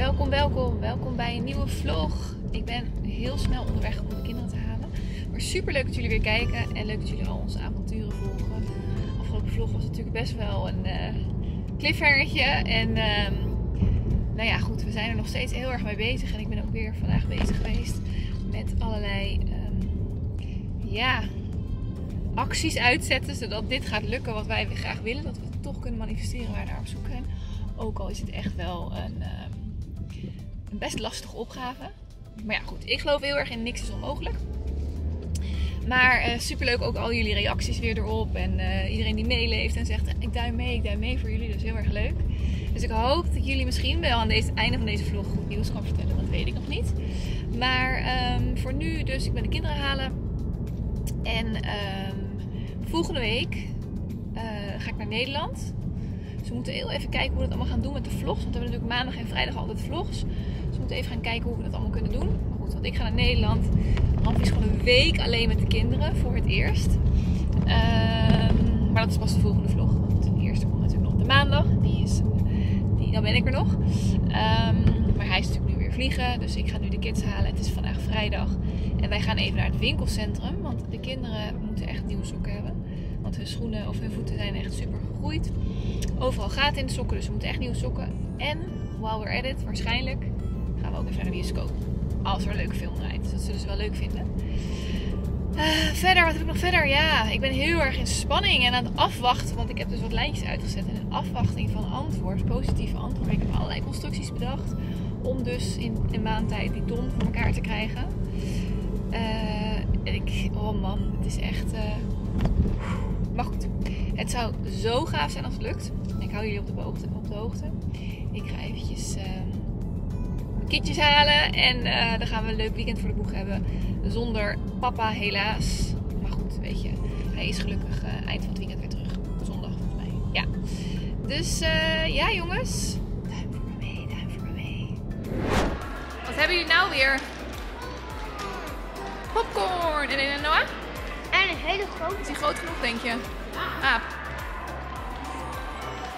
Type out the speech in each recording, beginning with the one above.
Welkom, welkom, welkom bij een nieuwe vlog. Ik ben heel snel onderweg om de kinderen te halen. Maar super leuk dat jullie weer kijken en leuk dat jullie al onze avonturen volgen. Afgelopen vlog was natuurlijk best wel een uh, cliffhangertje. En ehm, nou ja, goed, we zijn er nog steeds heel erg mee bezig. En ik ben ook weer vandaag bezig geweest met allerlei ehm, ja, acties uitzetten. Zodat dit gaat lukken wat wij graag willen. Dat we het toch kunnen manifesteren waar we naar op zoek zijn. Ook al is het echt wel een, ehm, best lastige opgave. Maar ja, goed. Ik geloof heel erg in niks is onmogelijk. Maar uh, superleuk ook al jullie reacties weer erop. En uh, iedereen die meeleeft en zegt ik duim mee, ik duim mee voor jullie. Dus heel erg leuk. Dus ik hoop dat jullie misschien wel aan het einde van deze vlog goed nieuws kan vertellen. Dat weet ik nog niet. Maar um, voor nu dus, ik ben de kinderen halen. En um, volgende week uh, ga ik naar Nederland. Dus we moeten heel even kijken hoe we dat allemaal gaan doen met de vlogs. Want we hebben natuurlijk maandag en vrijdag altijd vlogs. Even gaan kijken hoe we dat allemaal kunnen doen. Maar goed, want ik ga naar Nederland. Ramp is gewoon een week alleen met de kinderen voor het eerst. Um, maar dat is pas de volgende vlog. Want de eerste komt natuurlijk nog de maandag. Die is, die, dan ben ik er nog. Um, maar hij is natuurlijk nu weer vliegen. Dus ik ga nu de kids halen. Het is vandaag vrijdag. En wij gaan even naar het winkelcentrum. Want de kinderen moeten echt nieuwe sokken hebben. Want hun schoenen of hun voeten zijn echt super gegroeid. Overal gaat in de sokken, dus we moeten echt nieuwe sokken. En, while we're at it, waarschijnlijk gaan we ook even naar de bioscoop. Als er een leuke film draait. Dus dat ze wel leuk vinden. Uh, verder, wat heb ik nog verder? Ja, ik ben heel erg in spanning en aan het afwachten. Want ik heb dus wat lijntjes uitgezet. En in afwachting van antwoord, positieve antwoord. Ik heb allerlei constructies bedacht. Om dus in een maand tijd die ton voor elkaar te krijgen. Uh, ik, oh man, het is echt... Uh, maar goed, het zou zo gaaf zijn als het lukt. Ik hou jullie op de. Op de hoogte. Ik ga eventjes kindjes halen. En uh, dan gaan we een leuk weekend voor de boeg hebben. Zonder papa helaas. Maar goed, weet je. Hij is gelukkig uh, eind van het weekend weer terug. Zondag volgens mij. Ja. Dus ja jongens. Duim voor me mee, duim voor me mee. Wat hebben jullie nou weer? Popcorn. En in Noah? En een hele grote. Is die groot genoeg, denk je? Aap.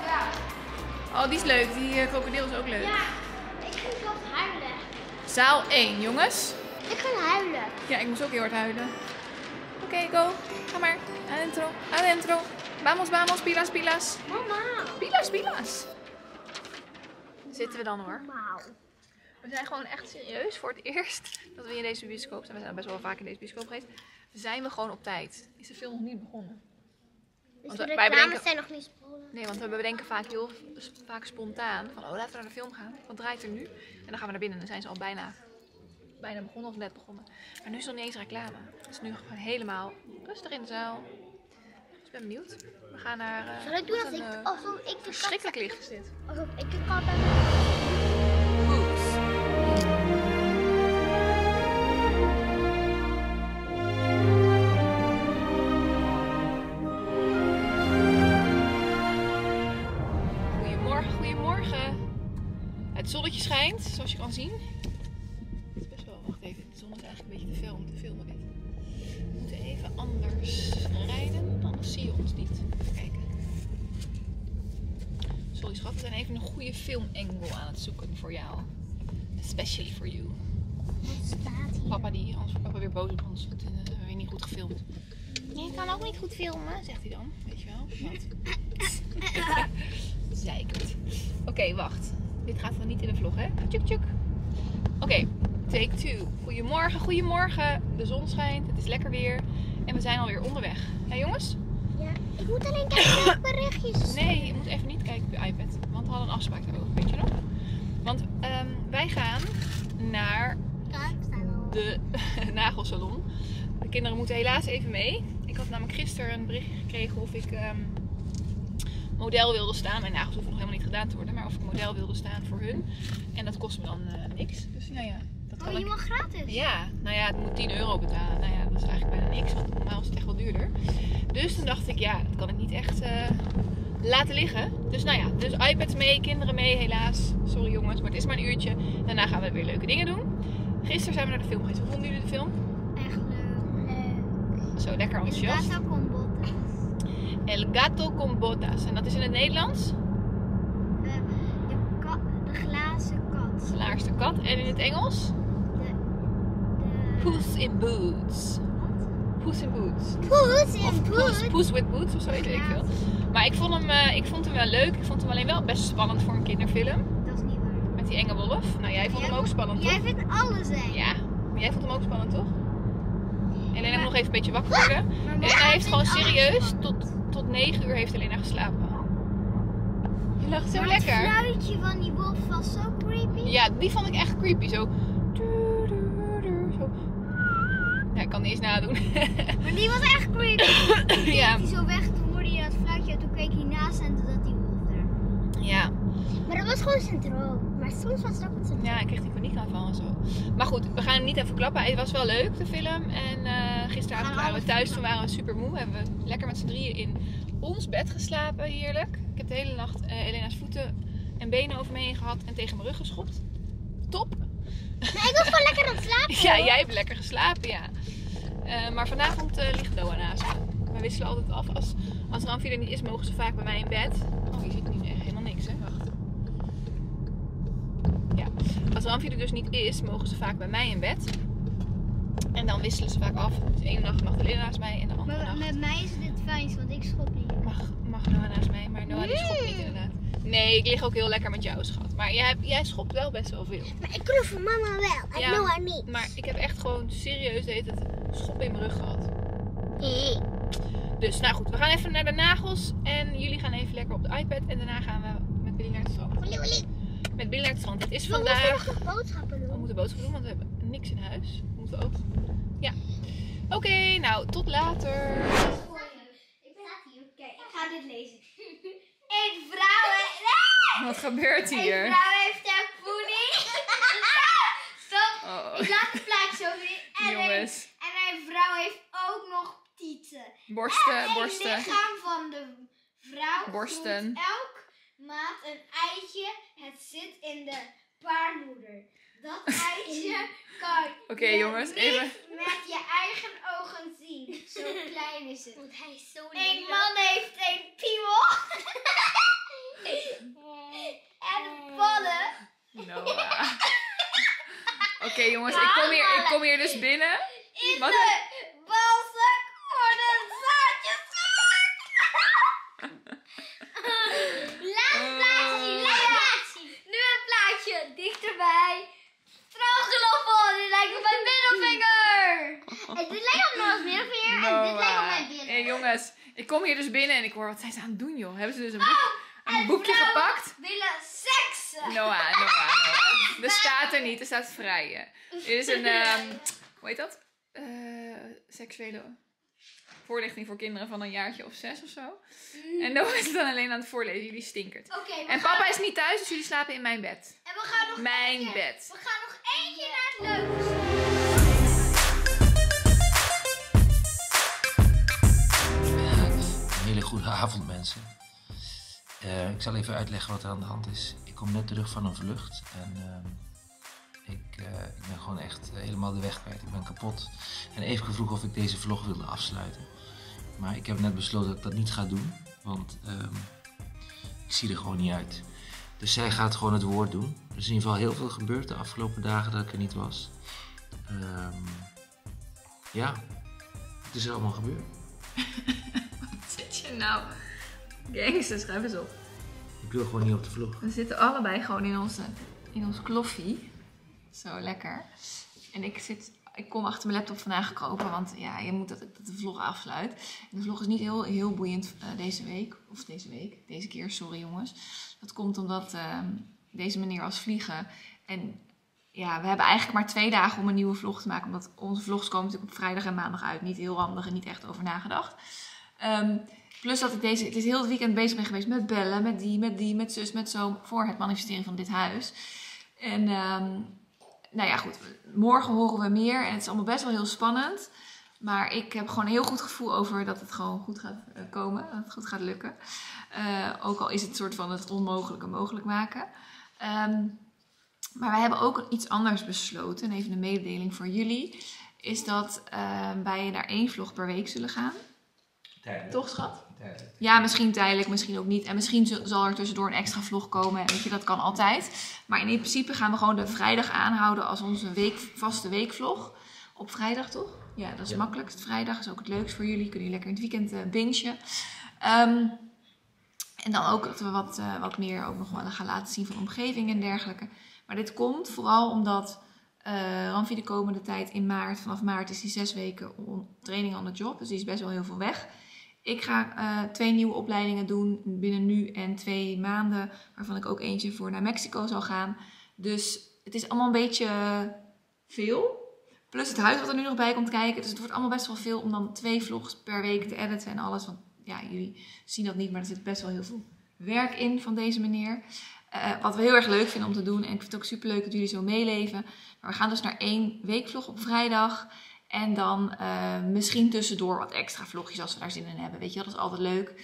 Ja. Oh, die is leuk. Die krokodil is ook leuk. Ja, ik ging zelfs huilen. Zaal 1, jongens. Ik ging huilen. Ja, ik moest ook heel hard huilen. Oké, okay, go. Ga maar. Adentro. Adentro. Vamos, vamos. Pilas, pilas. Mama. Pilas, pilas. Zitten we dan hoor. We zijn gewoon echt serieus voor het eerst dat we in deze bioscoop zijn. We zijn best wel vaak in deze bioscoop geweest. Zijn we gewoon op tijd. Is de film nog niet begonnen. Dus de reclames bedenken... zijn nog niet begonnen? Nee, want we bedenken vaak heel vaak spontaan van oh laten we naar de film gaan. Wat draait er nu? En dan gaan we naar binnen en dan zijn ze al bijna, bijna begonnen of net begonnen. Maar nu is er nog niet eens reclame. Het is nu gewoon helemaal rustig in de zaal. Dus ik ben benieuwd. We gaan naar... Uh, Zal ik doen als ik, alsof ik de Verschrikkelijk licht is dit. Alsof ik de kat ben. Je kan zien. Het is best wel, wacht even, de zon is eigenlijk een beetje te veel om te filmen dit. We moeten even anders rijden, anders zie je ons niet. Even kijken. Sorry schat, we zijn even een goede filmengel aan het zoeken voor jou. Especially for you. Wat staat hier? Papa die, anders wordt papa weer boos op ons, want we hebben weer niet goed gefilmd. Ik kan ook niet goed filmen. Zegt hij dan, weet je wel. Wat? Zeikert. Oké, okay, wacht. Dit gaat dan niet in de vlog, hè? Tjuk, tjuk. Oké, okay, take two. Goedemorgen, goedemorgen. De zon schijnt, het is lekker weer. En we zijn alweer onderweg. Hé jongens? Ja, ik moet alleen kijken naar berichtjes. Nee, je moet even niet kijken op je iPad. Want we hadden een afspraak daarover, weet je nog? Want um, wij gaan naar de nagelsalon. De kinderen moeten helaas even mee. Ik had namelijk gisteren een bericht gekregen of ik... Um, model wilde staan. Mijn nagels hoeven nog helemaal niet gedaan te worden, maar of ik model wilde staan voor hun. En dat kost me dan uh, niks. Dus nou ja, dat kan oh, je mag gratis? Ja, nou ja, het moet 10 euro betalen. Nou ja, dat is eigenlijk bijna niks, want normaal is het echt wel duurder. Dus toen dacht ik, ja, dat kan ik niet echt uh, laten liggen. Dus nou ja, dus iPad mee, kinderen mee, helaas. Sorry jongens, maar het is maar een uurtje. Daarna gaan we weer leuke dingen doen. Gisteren zijn we naar de film geweest. Hoe vonden jullie de film? Echt leuk. Zo lekker enthousiast. El gato con botas. En dat is in het Nederlands? Uh, de, de, glazen kat. allernaarste kat. En in het Engels? De... Puss in Boots. Puss in Boots. Poes Of en Puss, poes. With Boots of zo, weet ik veel. Maar ik vond, hem, eh, ik vond hem wel leuk. Ik vond hem alleen wel best spannend voor een kinderfilm. Dat is niet waar. Met die enge wolf. Nou, jij vond Jij hem ook spannend, Jij toch? vindt alles eng. Ja. Maar jij vond hem ook spannend, toch? Helena moet Maar- nog even een beetje wakker worden. Helena mama heeft gewoon serieus tot, tot 9 uur heeft Helena geslapen. Je lacht zo Maar lekker. Het fluitje van die wolf was zo creepy. Ja, die vond ik echt creepy. Zo. zo. Ja, ik kan niet eens nadoen. Maar die was echt creepy. Toen ja. hij zo weg, toen hoorde je dat fluitje, toen keek hij naast en toen zat die wolf daar. ja. Maar dat was gewoon zijn droom. Maar soms was het ook zijn Ja, ik kreeg die paniekaanval en zo. Maar goed, we gaan hem niet even klappen. Het was wel leuk, de film. En eh, gisteravond waren we thuis, toen waren we super moe. Hebben we lekker met z'n drieën in ons bed geslapen, heerlijk. Ik heb de hele nacht eh, Elena's voeten en benen over me heen gehad en tegen mijn rug geschopt. Top. Nee, ik was gewoon lekker aan het slapen. Ja, jij hebt lekker geslapen, ja. Eh, maar vanavond eh, ligt Doa naast me. We wisselen altijd af. Als, als Ramfi er niet is, mogen ze vaak bij mij in bed. Oh, je ziet nu echt helemaal niks, hè? Wacht. Ja. Als Ramfi er dus niet is, mogen ze vaak bij mij in bed. En dan wisselen ze vaak af. Dus de ene nacht mag Lina naast mij en de andere Maar nacht met mij is het het fijnst, want ik schop niet. mag, mag Noah naast mij. Maar Noah die schopt niet inderdaad. Nee, ik lig ook heel lekker met jou, schat. Maar jij, jij schopt wel best wel veel. Maar ik knuffel mama wel. En Ja. Noah niet. Maar ik heb echt gewoon serieus deed het schoppen in mijn rug gehad. Nee. Dus nou goed, we gaan even naar de nagels. En jullie gaan even lekker op de iPad. En daarna gaan we met Billy naar het strand. Met Billy naar het. Het is We moeten vandaag... boodschappen We doen. moeten boodschappen doen, want we hebben niks in huis. We moeten ook... Ja. Oké, nou, tot later. Ik staat hier. Kijk, ik ga dit lezen. Een vrouw, he- Wat gebeurt een hier? vrouw heeft een poenie. Stop. Oh, Ik laat het plaatje zo weer. En een, en een vrouw heeft ook nog tieten. Borsten, Het borsten. lichaam van de vrouw Borsten. elk maand een eitje. Het zit in de baarmoeder. Dat eitje kan Oké, je jongens, niet even- met je eigen ogen zien. Zo klein is het. Want hij is zo Een man heeft een piemel. en ballen. Noah. Oké, jongens, ik kom, hier, ik kom hier dus binnen. In Wat? de balzak worden zaadjes gemaakt. Laat plaatje, Oh. laat plaatje. Nu een plaatje dichterbij. Troggeloffel, dit lijkt op mijn middelvinger. En dit lijkt op mijn middelvinger en dit lijkt op mijn billen. Hé jongens, ik kom hier dus binnen en ik hoor wat zijn ze aan het doen joh. Hebben ze dus een, boek, een boekje gepakt? willen seksen. Noah, Noah, Noah. Er staat er niet, er staat vrije. Dit is een, ehm, hoe heet dat? Eh, seksuele voorlichting voor kinderen van een jaartje of zes of zo. En Noah is het dan alleen aan het voorlezen, jullie stinkert. En papa is niet thuis, dus jullie slapen in mijn bed. En we gaan nog Mijn eentje. bed. We gaan nog eentje naar het leukste. Een hele goede avond, mensen. Eh, ik zal even uitleggen wat er aan de hand is. Ik kom net terug van een vlucht en ehm, ik, eh, ik ben gewoon echt helemaal de weg kwijt. Ik ben kapot. En even vroeg of ik deze vlog wilde afsluiten. Maar ik heb net besloten dat ik dat niet ga doen, want ehm, ik zie er gewoon niet uit. Dus zij gaat gewoon het woord doen. Er is in ieder geval heel veel gebeurd de afgelopen dagen dat ik er niet was. Ehm, ja, het is er allemaal gebeurd. Nou? Gangster, schrijf eens op. Ik wil gewoon niet op de vlog. We zitten allebei gewoon in onze, in ons kloffie. Zo lekker. En ik, zit, ik kom achter mijn laptop vandaan gekropen, want ja, je moet dat de vlog afsluit. De vlog is niet heel, heel boeiend eh, deze week. Of deze week, deze keer, sorry jongens. Dat komt omdat ehm, deze manier als vliegen. En ja, we hebben eigenlijk maar twee dagen om een nieuwe vlog te maken. Omdat onze vlogs komen natuurlijk op vrijdag en maandag uit. Niet heel handig en niet echt over nagedacht. Ehm, plus dat ik deze, het is heel het weekend bezig ben geweest met bellen, met die, met die, met zus, met zo, voor het manifesteren van dit huis. En ehm, nou ja, goed, morgen horen we meer en het is allemaal best wel heel spannend. Maar ik heb gewoon een heel goed gevoel over dat het gewoon goed gaat eh, komen, dat het goed gaat lukken. Eh, ook al is het soort van het onmogelijke mogelijk maken. Ehm, maar wij hebben ook iets anders besloten, en even een mededeling voor jullie, is dat ehm, wij naar één vlog per week zullen gaan. Tijdelijk. Toch, schat? Tijdelijk. Ja, misschien tijdelijk, misschien ook niet. En misschien zal er tussendoor een extra vlog komen. Weet je, dat kan altijd. Maar in principe gaan we gewoon de vrijdag aanhouden als onze week, vaste weekvlog. Op vrijdag, toch? Ja, dat is Ja. makkelijk. Vrijdag is ook het leukst voor jullie. Kunnen jullie lekker in het weekend eh bingen. Ehm, en dan ook dat we wat, eh, wat meer ook nog wel gaan laten zien van omgeving en dergelijke. Maar dit komt vooral omdat eh Ramfi de komende tijd in maart, vanaf maart is hij zes weken on- training on the job. Dus die is best wel heel veel weg. Ik ga eh, twee nieuwe opleidingen doen binnen nu en twee maanden, waarvan ik ook eentje voor naar Mexico zal gaan. Dus het is allemaal een beetje veel. Plus het huis wat er nu nog bij komt kijken. Dus het wordt allemaal best wel veel om dan twee vlogs per week te editen en alles. Want ja, jullie zien dat niet, maar er zit best wel heel veel werk in van deze meneer. Eh, wat we heel erg leuk vinden om te doen. En ik vind het ook super leuk dat jullie zo meeleven. Maar we gaan dus naar één weekvlog op vrijdag. En dan eh, misschien tussendoor wat extra vlogjes als we daar zin in hebben. Weet je, dat is altijd leuk.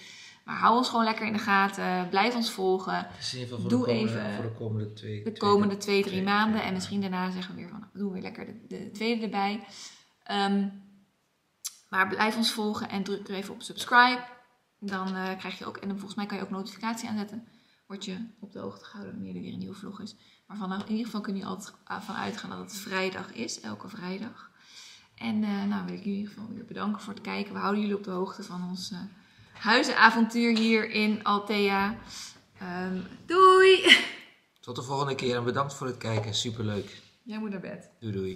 Maar hou ons gewoon lekker in de gaten. Blijf ons volgen. Voor, Doe de komende, even voor de komende twee... De komende twee, drie maanden. En misschien daarna zeggen we weer van, nou, we doen weer lekker de, de tweede erbij. Ehm, maar blijf ons volgen en druk er even op subscribe. Dan eh, krijg je ook, en dan volgens mij kan je ook notificatie aanzetten. Word je op de hoogte gehouden wanneer er weer een nieuwe vlog is. Maar van, in ieder geval kun je altijd van uitgaan dat het vrijdag is, elke vrijdag. En eh, nou wil ik jullie in ieder geval weer bedanken voor het kijken. We houden jullie op de hoogte van ons eh, huizenavontuur hier in Altea. Ehm, doei! Tot de volgende keer en bedankt voor het kijken. Superleuk. Jij moet naar bed. Doei doei.